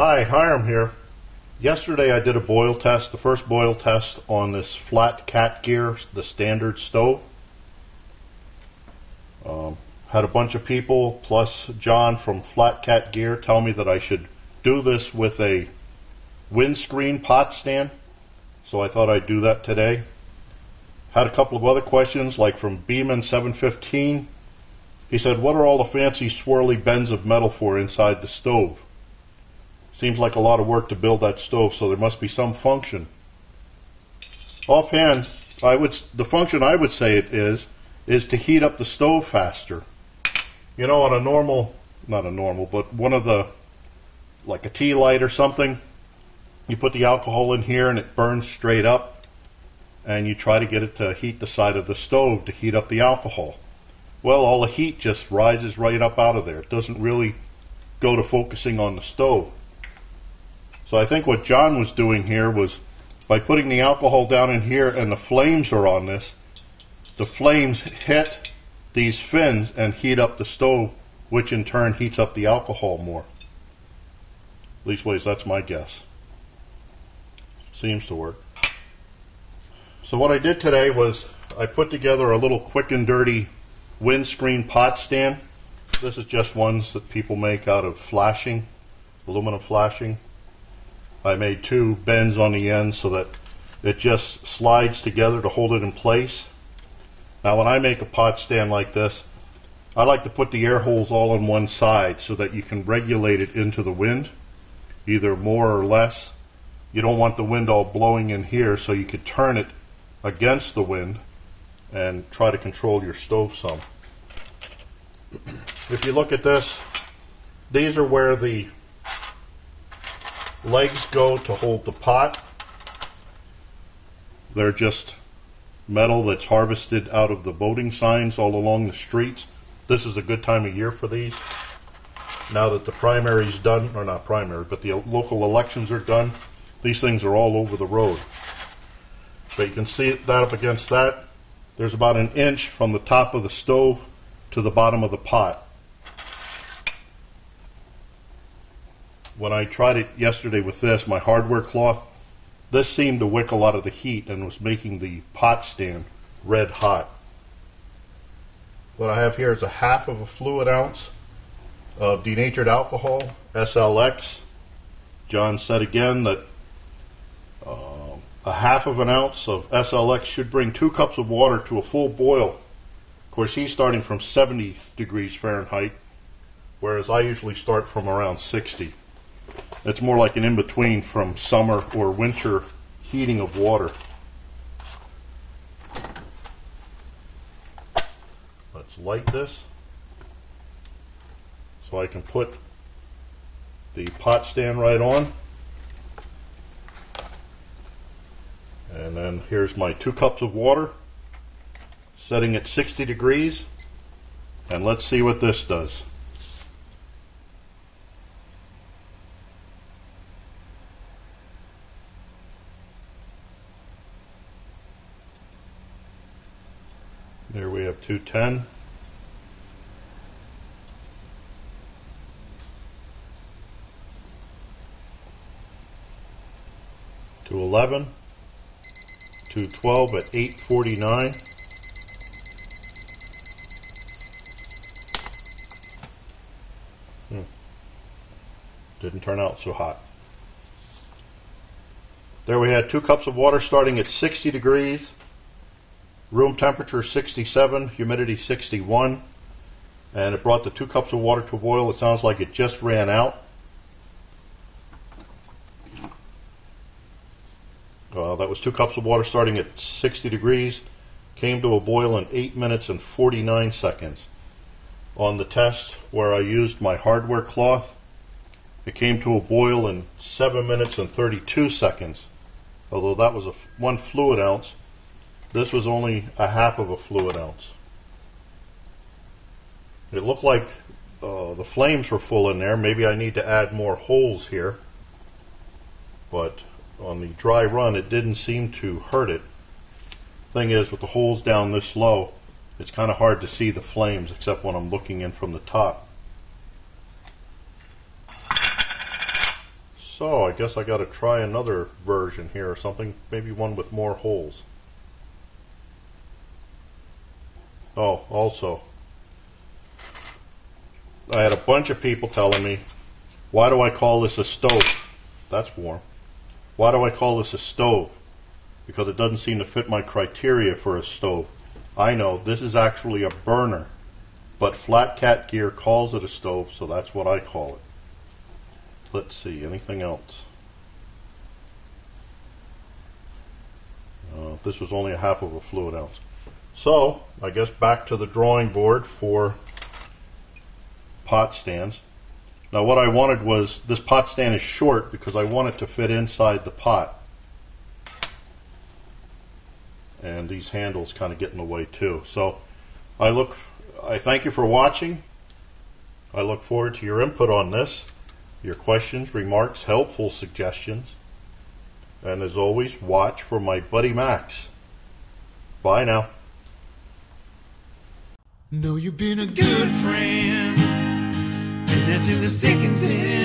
Hi, Hiram here. Yesterday I did a boil test, the first boil test on this flat cat gear, the standard stove. Um, had a bunch of people plus Jon from Flat Cat Gear tell me that I should do this with a windscreen pot stand. So I thought I'd do that today. Had a couple of other questions like from Beeman 715. He said, what are all the fancy swirly bends of metal for inside the stove? Seems like a lot of work to build that stove, so there must be some function. Offhand, I would the function I would say it is is to heat up the stove faster. You know, on a normal, not a normal, but one of the like a tea light or something, you put the alcohol in here and it burns straight up, and you try to get it to heat the side of the stove to heat up the alcohol. Well, all the heat just rises right up out of there. It doesn't really go to focusing on the stove. So I think what Jon was doing here was by putting the alcohol down in here and the flames are on this, the flames hit these fins and heat up the stove, which in turn heats up the alcohol more. Leastways, that's my guess. Seems to work. So what I did today was I put together a little quick and dirty windscreen pot stand. This is just ones that people make out of flashing, aluminum flashing. I made two bends on the end so that it just slides together to hold it in place. Now when I make a pot stand like this, I like to put the air holes all on one side so that you can regulate it into the wind, either more or less. You don't want the wind all blowing in here so you could turn it against the wind and try to control your stove some. If you look at this, these are where the legs go to hold the pot. They're just metal that's harvested out of the boating signs all along the streets. This is a good time of year for these. Now that the primary's done, or not primary, but the local elections are done, these things are all over the road. But you can see that up against that. There's about an inch from the top of the stove to the bottom of the pot. When I tried it yesterday with this, my hardware cloth, this seemed to wick a lot of the heat and was making the pot stand red hot. What I have here is a half of a fluid ounce of denatured alcohol, SLX. Jon said again that uh, a half of an ounce of SLX should bring two cups of water to a full boil. Of course, he's starting from 70 degrees Fahrenheit, whereas I usually start from around 60. It's more like an in-between from summer or winter heating of water. Let's light this so I can put the pot stand right on. And then here's my two cups of water setting at 60 degrees. And let's see what this does. There we have 210. Two eleven, two twelve at eight forty nine. Hmm. Didn't turn out so hot. There we had two cups of water starting at 60 degrees. Room temperature 67, humidity 61, and it brought the two cups of water to a boil. It sounds like it just ran out. Uh, that was two cups of water starting at 60 degrees, came to a boil in 8 minutes and 49 seconds. On the test where I used my hardware cloth, it came to a boil in 7 minutes and 32 seconds, although that was a one fluid ounce. This was only a half of a fluid ounce. It looked like uh, the flames were full in there. Maybe I need to add more holes here. But on the dry run, it didn't seem to hurt it. Thing is, with the holes down this low, it's kind of hard to see the flames except when I'm looking in from the top. So I guess I got to try another version here or something, maybe one with more holes. Oh, also, I had a bunch of people telling me, why do I call this a stove? That's warm. Why do I call this a stove? Because it doesn't seem to fit my criteria for a stove. I know, this is actually a burner, but Flat Cat Gear calls it a stove, so that's what I call it. Let's see, anything else? Uh, this was only a half of a fluid ounce. So, I guess back to the drawing board for pot stands. Now what I wanted was, this pot stand is short because I want it to fit inside the pot. And these handles kind of get in the way too. So I look, I thank you for watching. I look forward to your input on this, your questions, remarks, helpful suggestions. And as always, watch for my buddy Max. Bye now. Know you've been a good friend, and that's in the thick and thin.